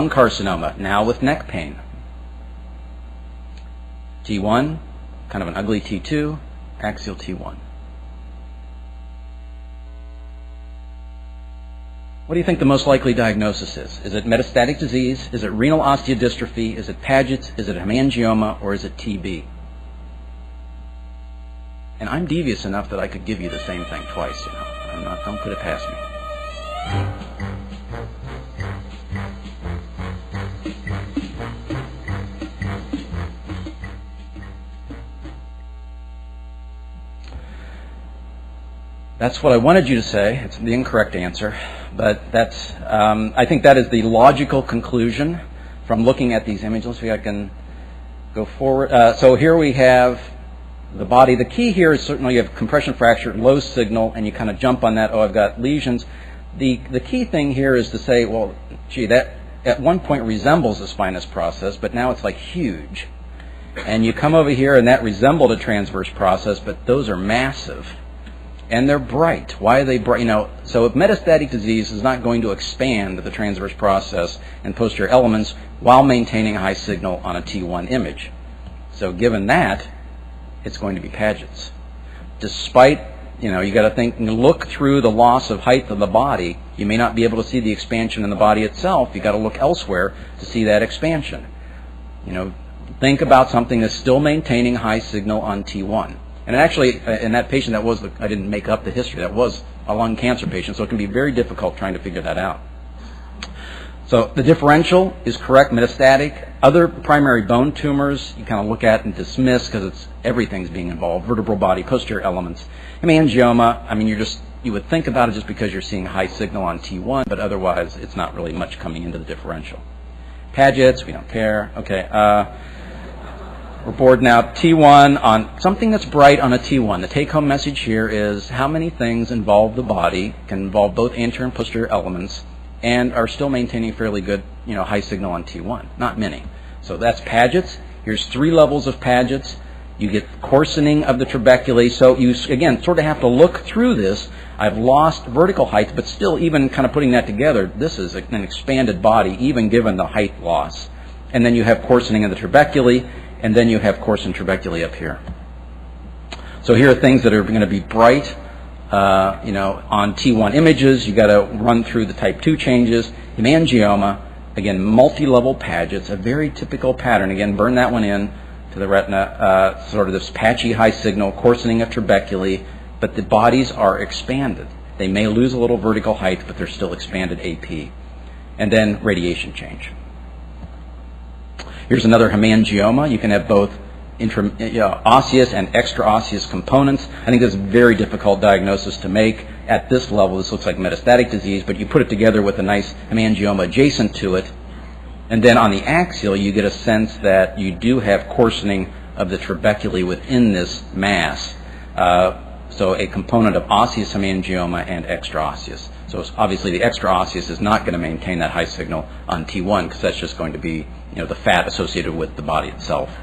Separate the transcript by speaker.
Speaker 1: lung carcinoma, now with neck pain. T1, kind of an ugly T2, axial T1. What do you think the most likely diagnosis is? Is it metastatic disease? Is it renal osteodystrophy? Is it Paget's? Is it hemangioma? Or is it TB? And I'm devious enough that I could give you the same thing twice, you know. Not, don't put it past me. That's what I wanted you to say. It's the incorrect answer, but that's. Um, I think that is the logical conclusion from looking at these images. Let's see if I can go forward. Uh, so here we have the body. The key here is certainly you have compression fracture, low signal, and you kind of jump on that. Oh, I've got lesions. The the key thing here is to say, well, gee, that at one point resembles a spinous process, but now it's like huge. And you come over here, and that resembled a transverse process, but those are massive and they're bright. Why are they bright? You know, so if metastatic disease is not going to expand the transverse process and posterior elements while maintaining a high signal on a T1 image. So given that, it's going to be Paget's. Despite, you know, you got to think, look through the loss of height of the body. You may not be able to see the expansion in the body itself. You got to look elsewhere to see that expansion. You know, think about something that's still maintaining high signal on T1. And actually, uh, in that patient, that was the, I didn't make up the history. That was a lung cancer patient, so it can be very difficult trying to figure that out. So the differential is correct, metastatic. Other primary bone tumors you kind of look at and dismiss because it's everything's being involved: vertebral body, posterior elements. Hemangioma. I mean, you're just you would think about it just because you're seeing high signal on T1, but otherwise it's not really much coming into the differential. Paget's, we don't care. Okay. Uh, we're bored now. T1 on something that's bright on a T1. The take home message here is how many things involve the body, can involve both anterior and posterior elements, and are still maintaining fairly good, you know, high signal on T1. Not many. So that's Paget's. Here's three levels of Paget's. You get coarsening of the trabeculae. So you, again, sort of have to look through this. I've lost vertical height, but still, even kind of putting that together, this is an expanded body, even given the height loss. And then you have coarsening of the trabeculae and then you have coarse trabeculae up here. So here are things that are going to be bright. Uh, you know, on T1 images, you got to run through the type 2 changes. Hemangioma, again, multi-level Paget's, a very typical pattern. Again, burn that one in to the retina. Uh, sort of this patchy high signal, coarsening of trabeculae, but the bodies are expanded. They may lose a little vertical height, but they're still expanded AP. And then radiation change. Here's another hemangioma. You can have both intra, osseous and extra-osseous components. I think this is a very difficult diagnosis to make at this level. This looks like metastatic disease, but you put it together with a nice hemangioma adjacent to it, and then on the axial, you get a sense that you do have coarsening of the trabeculae within this mass. Uh, so a component of osseous hemangioma and extra-osseous. So obviously the extra-osseous is not going to maintain that high signal on T1 because that's just going to be you know, the fat associated with the body itself.